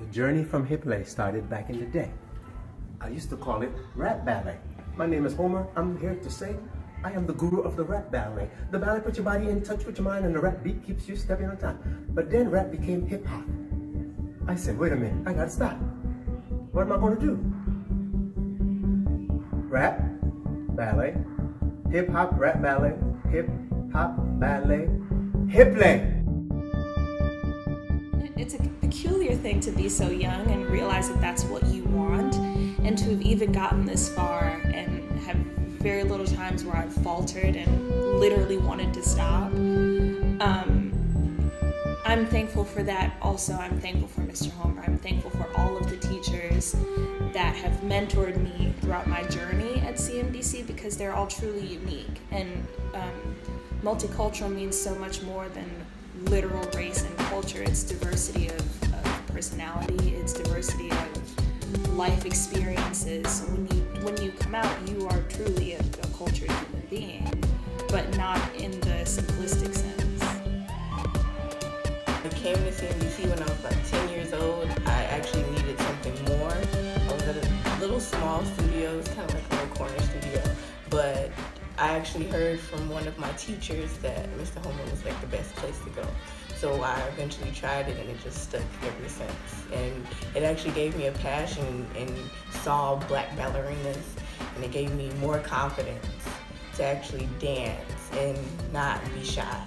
The journey from Hiplet started back in the day. I used to call it rap ballet. My name is Homer. I'm here to say I am the guru of the rap ballet. The ballet puts your body in touch with your mind and the rap beat keeps you stepping on time. But then rap became hip hop. I said, wait a minute, I gotta stop. What am I gonna do? Rap, ballet, hip hop, rap ballet, hip hop, ballet, Hiplet. It's a peculiar thing to be so young and realize that that's what you want, and to have even gotten this far and have very little times where I've faltered and literally wanted to stop. Um, I'm thankful for that. Also, I'm thankful for Mr. Homer. I'm thankful for all of the teachers that have mentored me throughout my journey at CMDC because they're all truly unique. And um, multicultural means so much more than literal race and culture. It's diversity of, of personality. It's diversity of life experiences. So when you when you come out, you are truly a, a cultured human being, but not in the simplistic sense. I came to CMDC when I was like 10 years old. I actually needed something more. I was at a little small studio, it's kind of like a little corner studio, but I actually heard from one of my teachers that Mr. Homer was like the best place to go. So I eventually tried it and it just stuck ever since. And it actually gave me a passion and saw black ballerinas and it gave me more confidence to actually dance and not be shy.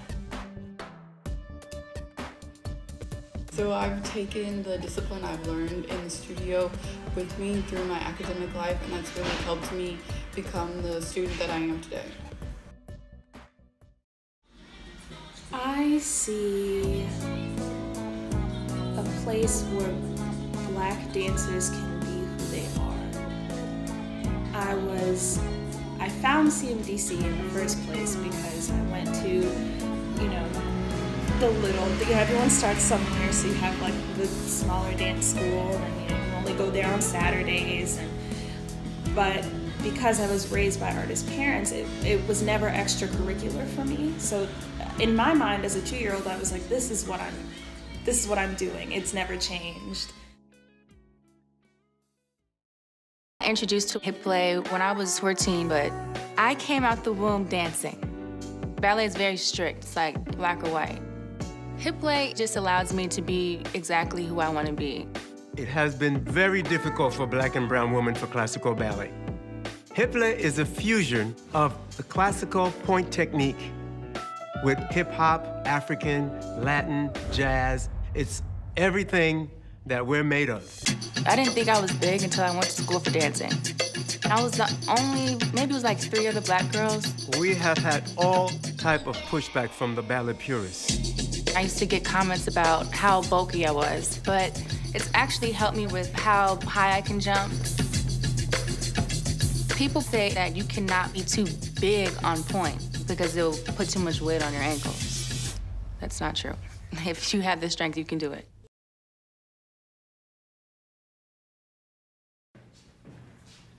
So I've taken the discipline I've learned in the studio with me through my academic life and that's really helped me become the student that I am today. I see a place where black dancers can be who they are. I was, I found CMDC in the first place because I went to, you know, the little, you everyone starts somewhere, so you have like the smaller dance school, and you, know, you only go there on Saturdays, and but because I was raised by artist parents, it, it was never extracurricular for me. So in my mind as a two-year-old, I was like, this is what I'm, this is what I'm doing. It's never changed. I introduced to Hiplet when I was 14, but I came out the womb dancing. Ballet is very strict, it's like black or white. Hiplet just allows me to be exactly who I want to be. It has been very difficult for black and brown women for classical ballet. Hiplet is a fusion of the classical pointe technique with hip hop, African, Latin, jazz. It's everything that we're made of. I didn't think I was big until I went to school for dancing. I was the only, maybe it was like three other black girls. We have had all type of pushback from the ballet purists. I used to get comments about how bulky I was, but it's actually helped me with how high I can jump. People say that you cannot be too big on pointe because it'll put too much weight on your ankles. That's not true. If you have the strength, you can do it.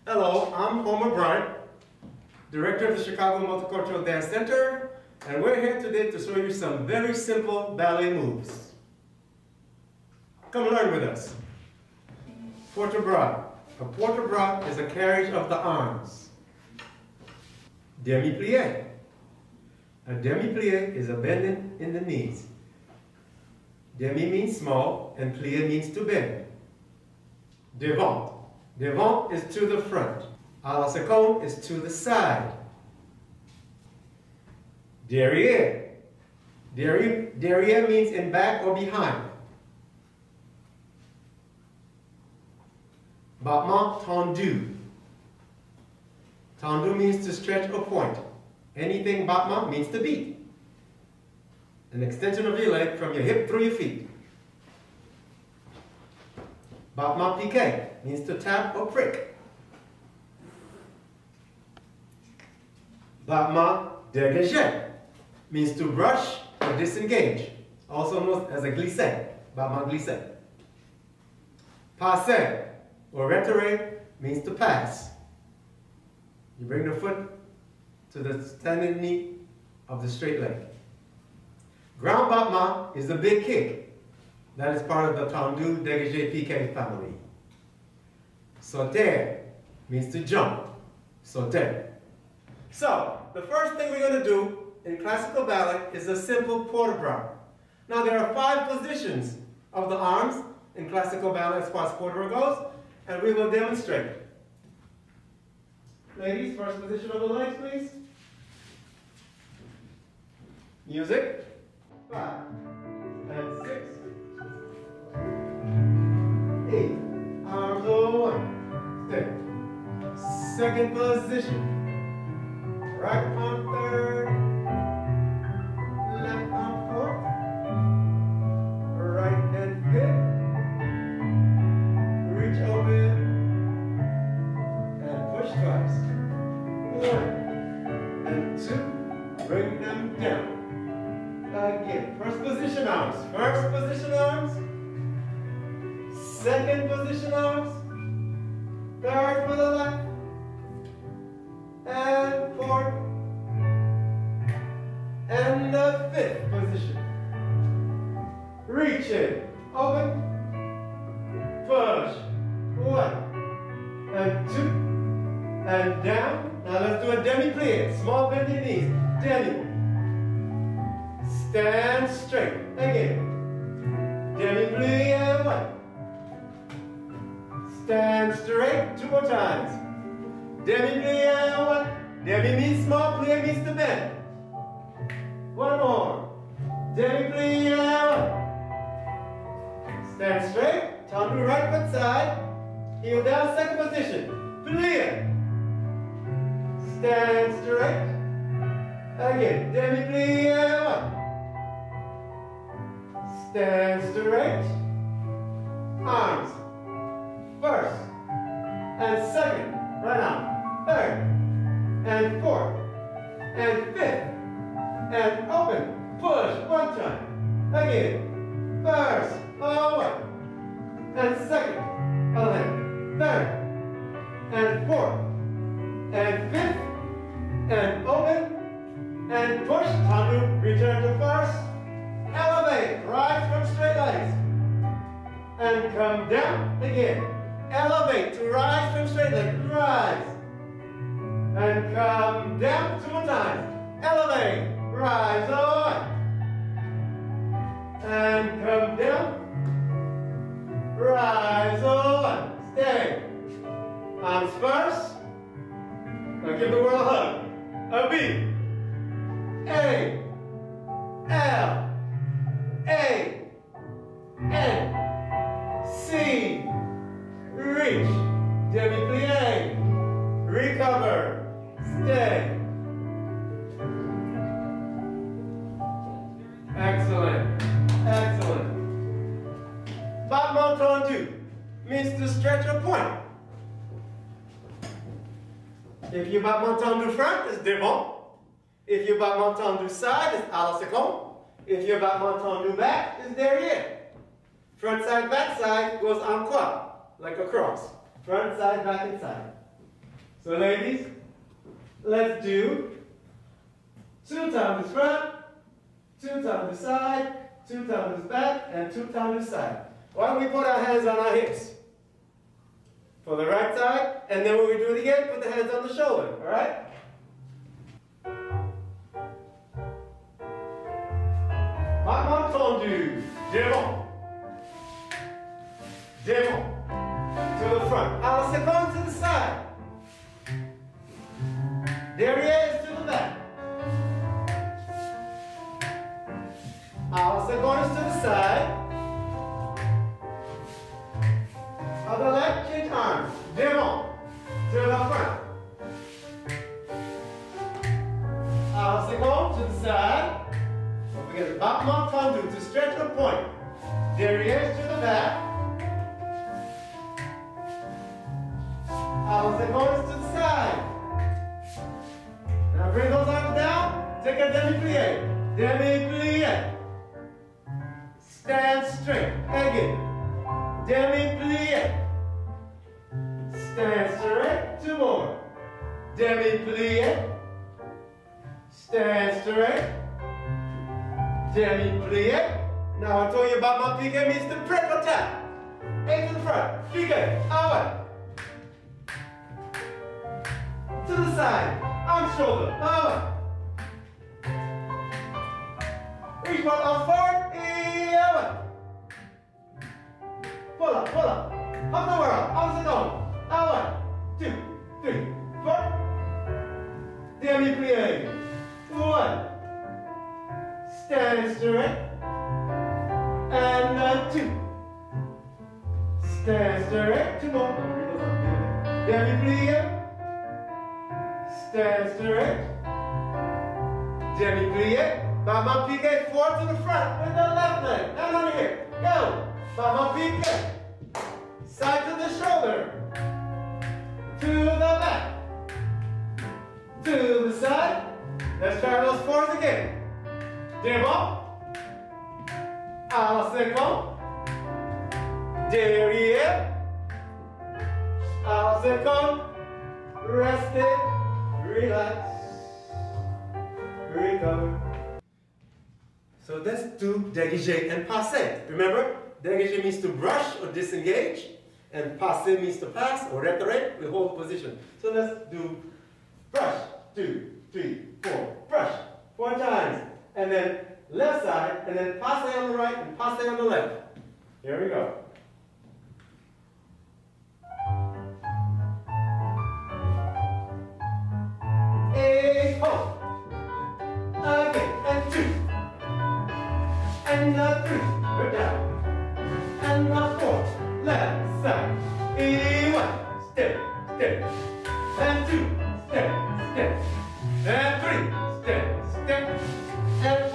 Hello, I'm Homer Bryant, Director of the Chicago Multicultural Dance Center, and we're here today to show you some very simple ballet moves. Come learn with us. Port bras. A port bras is a carriage of the arms. Demi-plie. A demi-plie is a bending in the knees. Demi means small, and plie means to bend. Devant. Devant is to the front. A la seconde is to the side. Derrière. Derrière, derrière means in back or behind. Battement tendu. Tendu means to stretch or point. Anything battement means to beat. An extension of your leg from your hip through your feet. Battement piqué means to tap or prick. Battement dégagé means to brush or disengage, also known as a glissé, battement glissé. Passé or retirer means to pass. You bring the foot to the standing knee of the straight leg. Grand battement is a big kick. That is part of the tendu dégagé piqué family. Sauté means to jump. Sauté. So, the first thing we're going to do in classical ballet is a simple port de bras. Now there are five positions of the arms in classical ballet as far as port de bras goes, and we will demonstrate. Ladies, first position of the legs, please. Music. Five and six. Eight. Arms over. Stay. Second position. Right arm third. And down. Now let's do a demi-plie. Small bend your knees. Demi. Stand straight. Again. Demi-plie. One. Stand straight. Two more times. Demi-plie. One. Demi means small, plie means the bend. One more. Demi-plie. One. Stand straight. Turn to right foot side. Heel down, second position. Plie. Stand straight. Again, demi-plie. One. Stand straight. Arms. First. And second. Right arm. Third. And fourth. And fifth. And open. Push. One time. Again. First. Forward. And second. Other Third. And fourth. And fifth. And open. And push. To return to first. Elevate. Rise from straight legs. And come down again. Elevate to rise from straight legs. Rise. And come down two more times. Elevate. Rise on. And come down. Rise on. Stay. Arms first. Now give the world a hug. A B. A. L. devant. If you battement tendu side, it's à la seconde. If you battement tendu back, it's derrière. Front side, back side goes en croix, like a cross. Front side, back and side. So ladies, let's do two times front, two times side, two times back, and two times side. Why don't we put our hands on our hips? For the right side, and then when we do it again, put the hands on the shoulder, all right? Battement tendu, devant. Devant. To the front. À la seconde to the side. Derrière Stand straight. Two more. Demi-plie. Stand straight. Demi-plie. Now I told you about my piqué Mr. triple tap. Eight to the front, piqué, away. To the side, arm shoulder, away. Reach one arm forward, away. Pull up, pull up. Up the world, and on. Away. Two, three, four. Demi-plie. One. Stand straight. And uh, two. Stand straight. Two more. Demi-plie. Stand straight. Demi-plie. Mama pique four to the front with the left leg. Down on here. Go. Mama pique. Side to the shoulder. To the back. To the side. Let's try those fours again. Devant. À second. Derrière. À second. Restez. Relax. Recover. So let's do dégagé and passé. Remember, dégagé means to brush or disengage, and passé means to pass or reiterate. We hold position. So let's do brush, two, three, four, brush, four times, and then left side, and then passé on the right and passé on the left. Here we go. Again, and two and a three, E one, step, step, and two, step, step, and three, step, step, and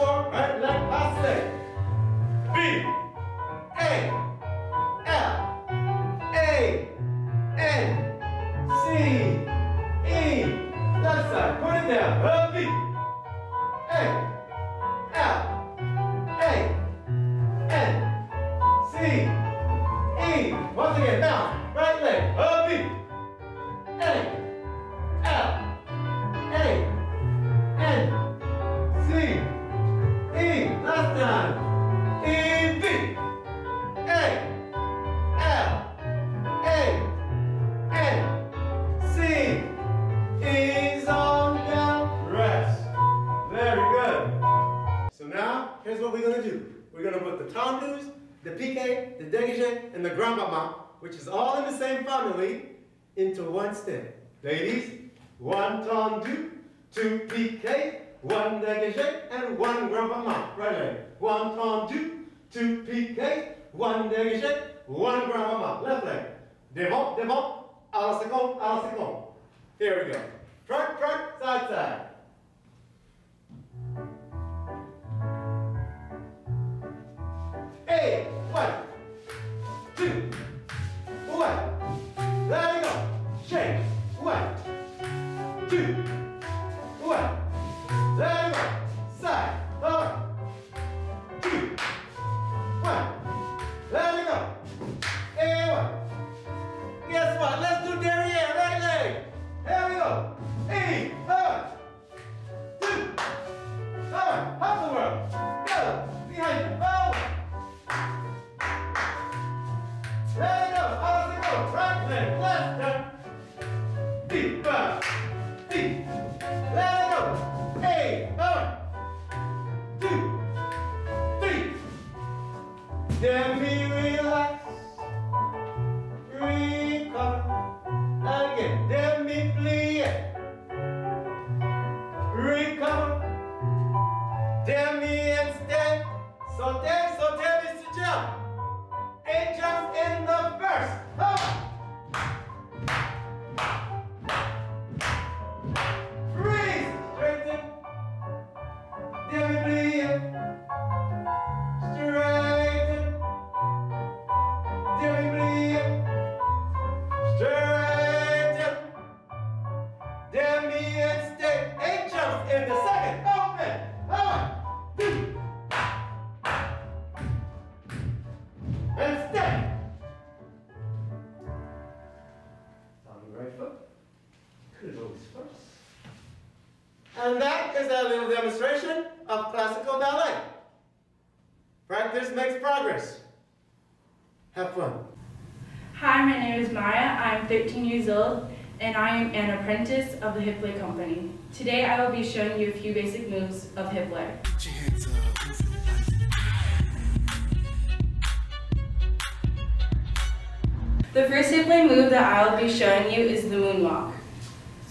here's what we're gonna do. We're gonna put the tendus, the piqué, the dégagé, and the grand maman, which is all in the same family, into one step. Ladies, one tendu, two piqué, one dégagé, and one grand maman. Right. One tendu, two piqué, one dégagé, one grand maman. Left leg. Devant, devant, à la seconde, à la seconde. Here we go. Front, front, side, side. Hey, one, two, one. Let it go. Shake. Is a little demonstration of classical ballet. Practice makes progress. Have fun. Hi, my name is Maya. I'm 13 years old and I am an apprentice of the Hiplet Company. Today I will be showing you a few basic moves of Hiplet. The first Hiplet move that I will be showing you is the moonwalk.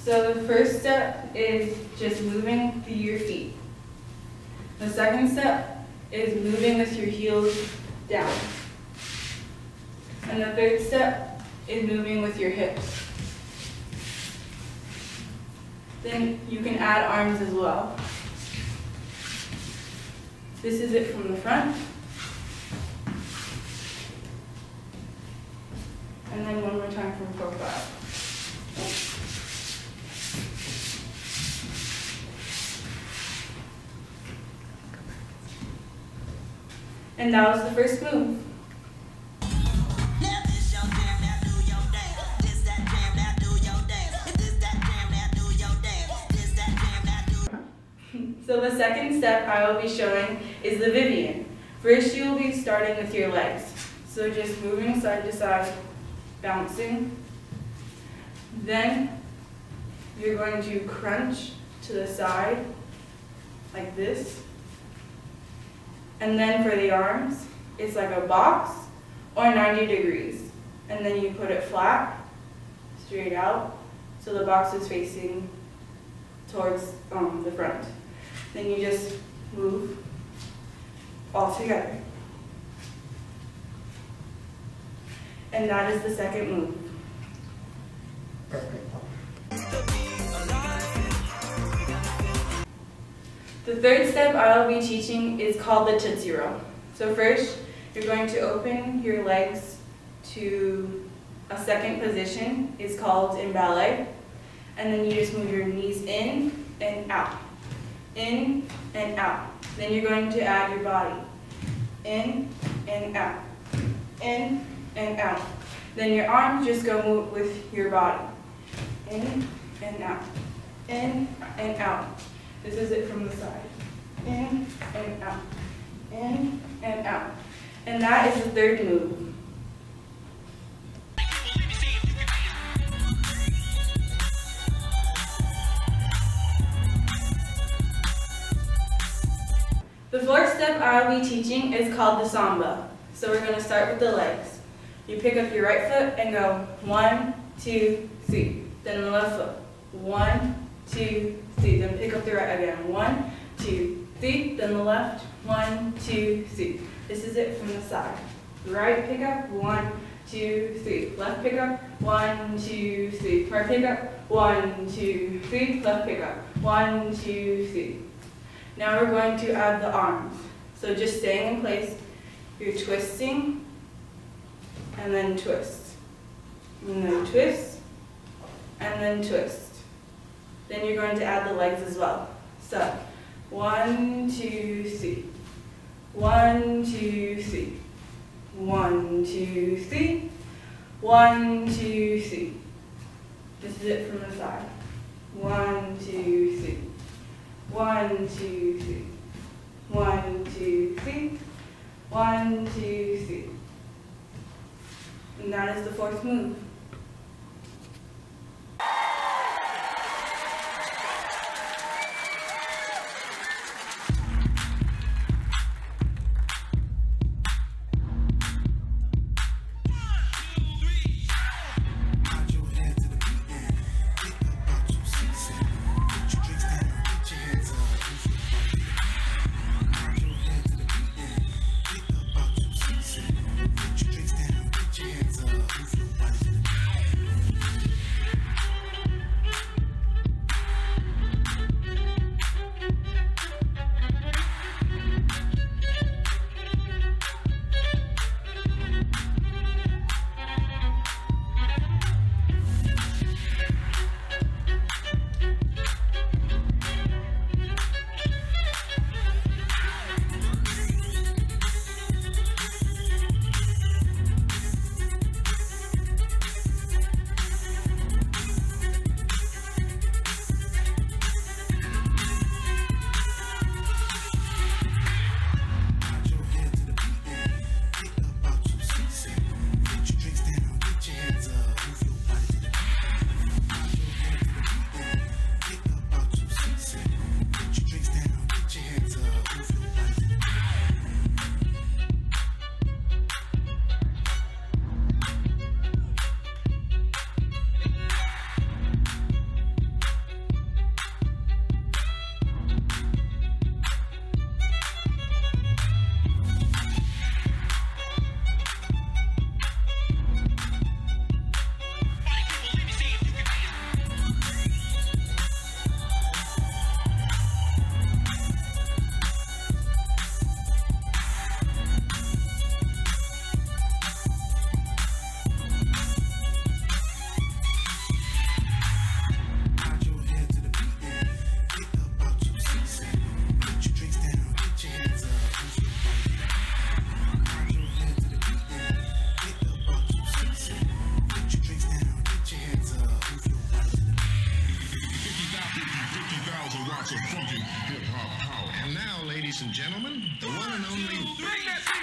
So the first step is just moving through your feet. The second step is moving with your heels down. And the third step is moving with your hips. Then you can add arms as well. This is it from the front. And then one more time from profile. And that was the first move. So the second step I will be showing is the Vivian. First you will be starting with your legs. So just moving side to side, bouncing. Then you're going to crunch to the side, like this. And then for the arms, it's like a box or 90 degrees. And then you put it flat, straight out, so the box is facing towards um, the front. Then you just move all together. And that is the second move. Perfect. The third step I will be teaching is called the Roll. So first, you're going to open your legs to a second position. It's called in ballet. And then you just move your knees in and out. In and out. Then you're going to add your body. In and out. In and out. Then your arms just go with your body. In and out. In and out. This is it from the side. In and out. In and out. And that is the third move. The fourth step I'll be teaching is called the samba. So we're going to start with the legs. You pick up your right foot and go one, two, three. Then the left foot. One, two, three. Then pick up the right again. One, two, three. Then the left. One, two, three. This is it from the side. Right pick up. One, two, three. Left pick up. One, two, three. Right pick up. One, two, three. Left pick up. One, two, three. Now we're going to add the arms. So just staying in place, you're twisting, and then twist, and then twist, and then twist. Then you're going to add the legs as well. So, one, two, three. One, two, three. One, two, three. One, two, three. This is it from the side. One, two, three. One, two, three. One, two, three. One, two, three. And that is the fourth move. Ladies and gentlemen, the one and only.